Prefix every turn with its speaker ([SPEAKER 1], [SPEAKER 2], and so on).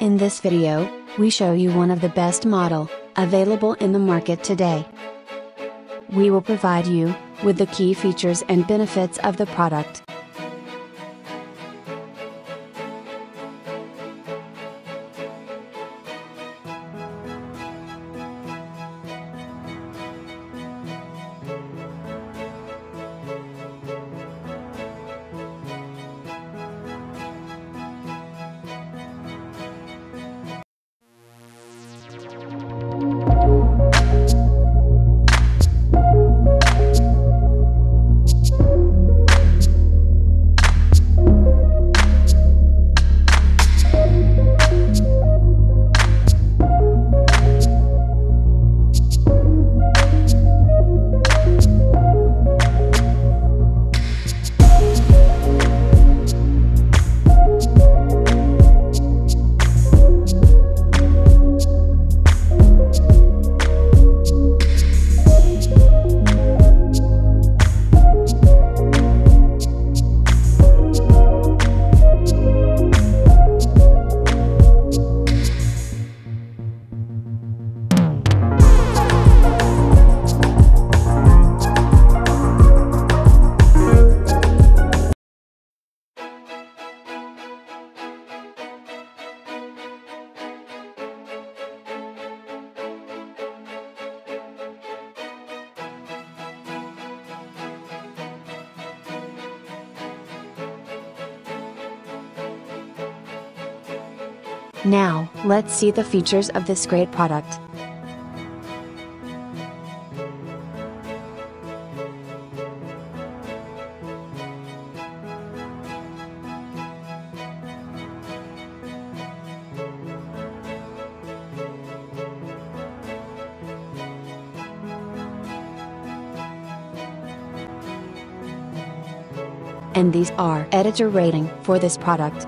[SPEAKER 1] In this video, we show you one of the best model, available in the market today. We will provide you, with the key features and benefits of the product. Now, let's see the features of this great product. And these are editor rating for this product.